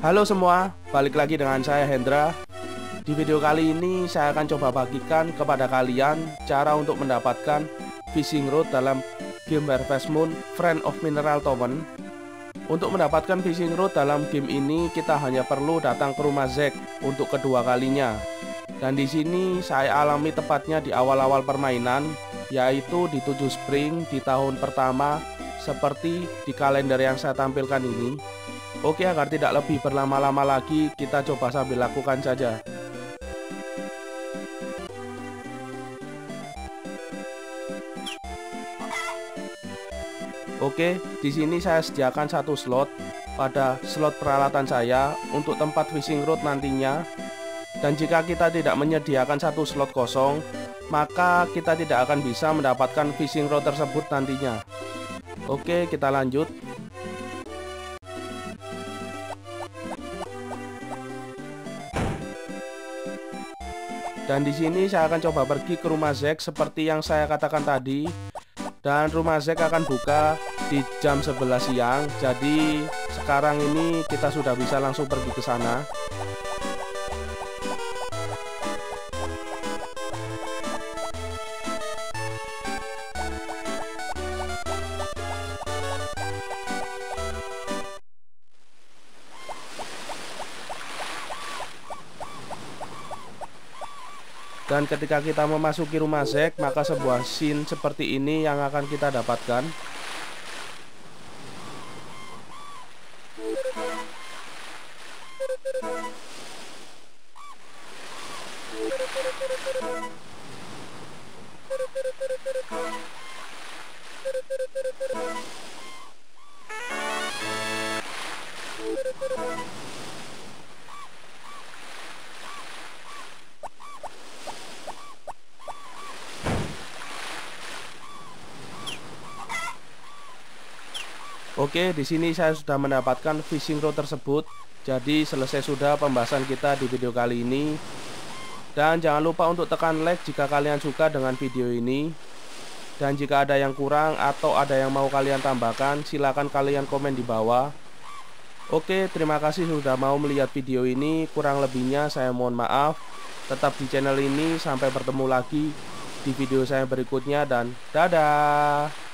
Halo semua, balik lagi dengan saya Hendra. Di video kali ini saya akan coba bagikan kepada kalian cara untuk mendapatkan fishing rod dalam game Harvest Moon Friend of Mineral Town. Untuk mendapatkan fishing rod dalam game ini kita hanya perlu datang ke rumah Zack untuk kedua kalinya. Dan di sini saya alami tepatnya di awal-awal permainan, yaitu di 7 Spring di tahun pertama seperti di kalender yang saya tampilkan ini. Oke, agar tidak lebih berlama-lama lagi, kita coba sambil lakukan saja. Oke, di sini saya sediakan satu slot pada slot peralatan saya untuk tempat fishing rod nantinya. Dan jika kita tidak menyediakan satu slot kosong, maka kita tidak akan bisa mendapatkan fishing rod tersebut nantinya. Oke, kita lanjut. Dan di sini saya akan coba pergi ke rumah Zack seperti yang saya katakan tadi. Dan rumah Zack akan buka di jam 11 siang. Jadi sekarang ini kita sudah bisa langsung pergi ke sana. Dan ketika kita memasuki rumah Zack, maka sebuah scene seperti ini yang akan kita dapatkan. Oke, di sini saya sudah mendapatkan fishing rod tersebut. Jadi selesai sudah pembahasan kita di video kali ini. Dan jangan lupa untuk tekan like jika kalian suka dengan video ini. Dan jika ada yang kurang atau ada yang mau kalian tambahkan, silahkan kalian komen di bawah. Oke, terima kasih sudah mau melihat video ini. Kurang lebihnya saya mohon maaf. Tetap di channel ini. Sampai bertemu lagi di video saya berikutnya dan dadah.